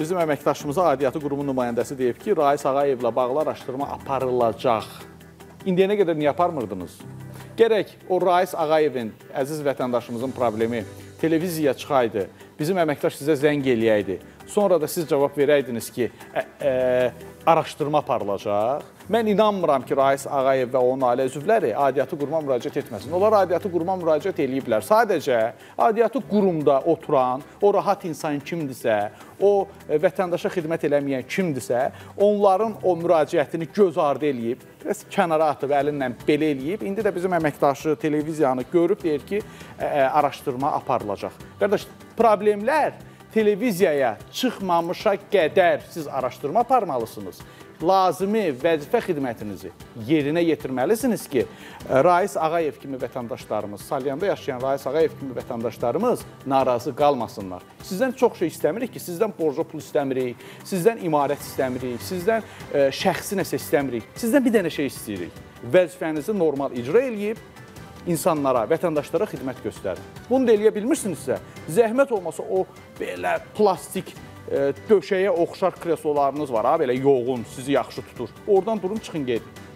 Bizim əməkdaşımıza Aidiyyatı Qurumun nümayəndəsi deyib ki, Rais Ağayevlə bağlı araşdırma aparılacaq. İndiyənə qədər niyə aparmırdınız? Gərək o Rais Ağayevin, əziz vətəndaşımızın problemi televiziyaya çıxaydı, bizim əməkdaş sizə zəng eləyəydi. Sonra da siz cavab verəydiniz ki, ə, ə, araşdırma aparılacaq. Mən inanmıram ki, Rais Ağayev və onun ailə üzvləri aidiyyatı quruma müraciət etməsin. Onlar aidiyyatı quruma müraciət eləyiblər. Sadəcə aidiyyatı qurumda oturan, o rahat insan kimdirsə, o e, vətəndaşa xidmət eləməyən kimdirsə, onların o müraciətini göz ardı eləyib, biraz kənara atıb, əlinlə belə eləyib. İndi də bizim əməkdaşı televiziyanı görüb deyir ki, ə, ə, araşdırma aparılacaq. Qardaş, problemlər televiziyaya çıxmamışa qədər siz araşdırma aparmalısınız. Lazımi vəzifə xidmətinizi yerinə yetirməlisiniz ki, Rais Ağayev kimi vətəndaşlarımız, Salyanda yaşayan Rais Ağayev kimi vətəndaşlarımız narazı qalmasınlar. Sizdən çox şey istəmirik ki, sizdən borca pul istəmirik, sizdən imarət istəmirik, sizdən ə, şəxsi nəsə istəmirik. Sizdən bir dənə şey istəyirik. Vəzifənizi normal icra eləyib insanlara, vətəndaşlara xidmət göstərin. Bunu da eləyə bilmirsinizsə, zəhmət olmasa o belə plastik e, döşəyə oxşar kreslolarınız var ha, belə yoğun, sizi yaxşı tutur. Oradan durun çıxın gedin.